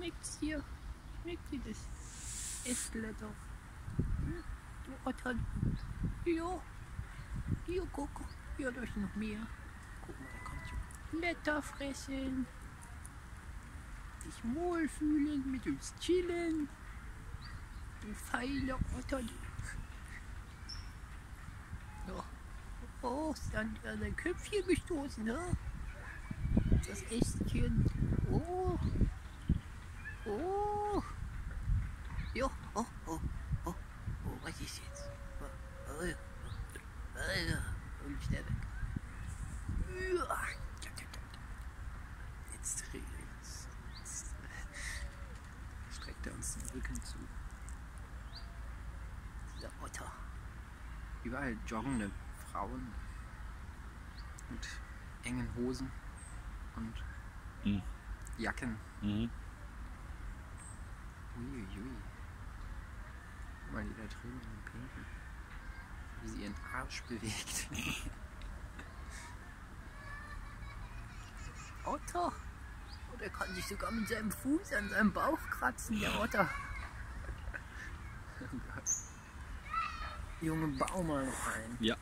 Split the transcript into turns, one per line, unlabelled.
Schmeckt's dir? Schmeckt dir das Essblätter? Hm? Du Otter. Ja. Hier, guck. Hier hat euch noch mehr. Guck mal, da kannst du Blätter fressen. Dich wohlfühlen, mit uns chillen. Du feine Otter. Ja. Oh, dann an dein Köpfchen gestoßen, ne? Das Ästchen. Oh. Oh. Ja, oh, oh, oh, oh, was ist jetzt? Oh, oh, oh, oh, und schnell weg. Ja, Jetzt dreht jetzt, jetzt streckt er uns den Rücken zu. Dieser Otter. Überall joggende Frauen mit engen Hosen und
Mhm.
Jacken.
Mhm.
Guck mal, die da drüben in dem Pinken. Wie sie ihren Arsch bewegt. Otter. Oh, der kann sich sogar mit seinem Fuß an seinem Bauch kratzen, der Otter. Oh Gott. Junge, bau mal noch ein.
Ja.